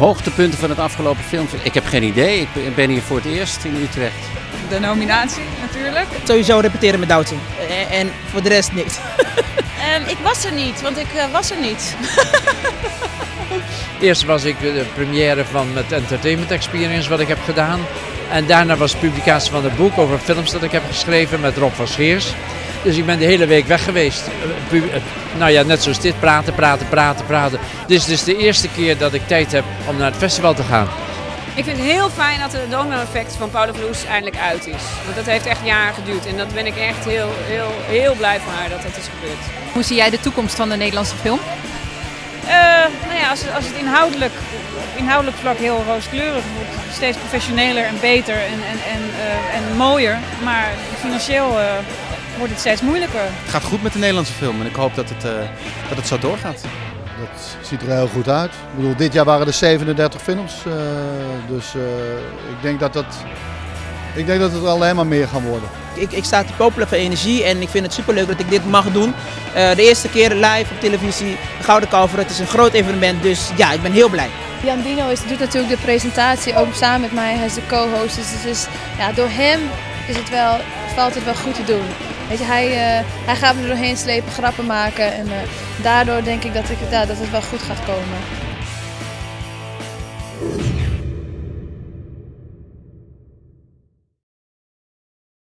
hoogtepunten van het afgelopen film. Ik heb geen idee. Ik ben hier voor het eerst in Utrecht. De nominatie natuurlijk. Sowieso repeteren met Doutzen. En, en voor de rest niks. Um, ik was er niet, want ik uh, was er niet. Eerst was ik de première van het Entertainment Experience wat ik heb gedaan. En daarna was de publicatie van het boek over films dat ik heb geschreven met Rob van Scheers. Dus ik ben de hele week weg geweest. Nou ja, net zoals dit, praten, praten, praten, praten. Dit is dus de eerste keer dat ik tijd heb om naar het festival te gaan. Ik vind het heel fijn dat de domino-effect van Paula Vloes eindelijk uit is. Want dat heeft echt jaren geduurd. En dat ben ik echt heel, heel, heel blij voor haar dat dat is gebeurd. Hoe zie jij de toekomst van de Nederlandse film? Uh, nou ja, als, als het inhoudelijk, inhoudelijk vlak heel rooskleurig wordt, steeds professioneler en beter en, en, en, uh, en mooier. Maar financieel uh, wordt het steeds moeilijker. Het gaat goed met de Nederlandse film en ik hoop dat het, dat het zo doorgaat. Dat ziet er heel goed uit. Ik bedoel, dit jaar waren er 37 films. Uh, dus uh, ik, denk dat dat, ik denk dat het alleen maar meer gaan worden. Ik, ik sta te popelen van energie en ik vind het superleuk dat ik dit mag doen. Uh, de eerste keer live op televisie, Gouden Kalver. Het is een groot evenement, dus ja, ik ben heel blij. Jan Dino is, doet natuurlijk de presentatie ook samen met mij. Hij is de co-host, dus ja, door hem is het wel, valt het wel goed te doen. Weet je, hij, uh, hij gaat me er doorheen slepen, grappen maken. En uh, daardoor denk ik dat, ik, ja, dat het wel goed gaat komen.